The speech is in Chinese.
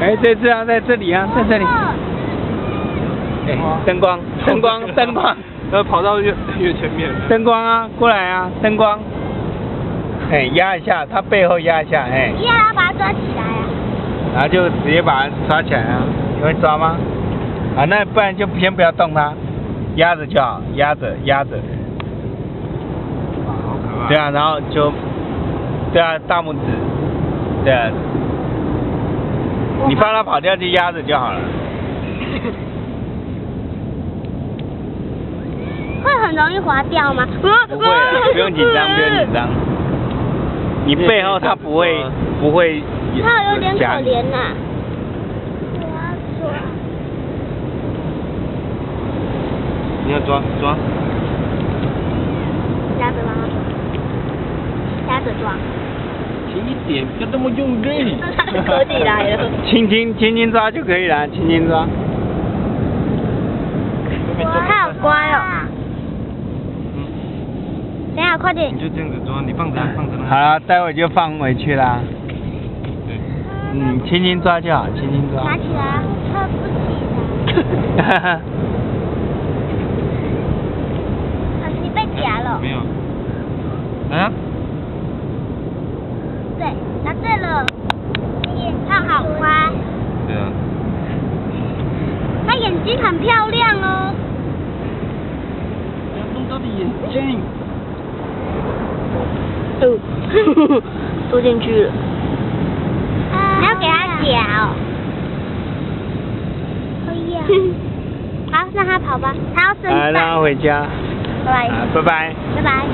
哎，这只啊，在这里啊，在这里。哎，灯光，灯光，灯光。要跑到越越前面。灯光啊，过来啊，灯光。哎，压一下，它背后压一下，哎。压，然后把它抓起来啊。然后就直接把它抓起来啊，你会抓吗？啊，那不然就先不要动它，压着就好，压着，压着。对啊，然后就，对啊，大拇指，对啊。你怕它跑掉就压着就好了。会很容易滑掉吗？不会，不用紧张，不用紧张。你背后它不会，不会。它有点可怜呐。你要抓抓。夹着吗？夹着抓。轻一点，不要这么用力。可起来了。轻轻轻轻抓就可以了，轻轻抓。他好乖哦。嗯。等下，快点。你就这样子抓，你放着，放着。好了，待会就放回去啦。对。嗯，轻轻抓就好，轻轻抓。拿起来，它不起来。哈哈。你被夹了。没有。啊？对，答对了。它好乖。对啊。它眼睛很漂亮哦。要弄到的眼睛。哦，坐进去了。你要给它脚。可以啊。好，让它跑吧，它要生饭。来，让它回家。拜拜。拜拜。拜拜。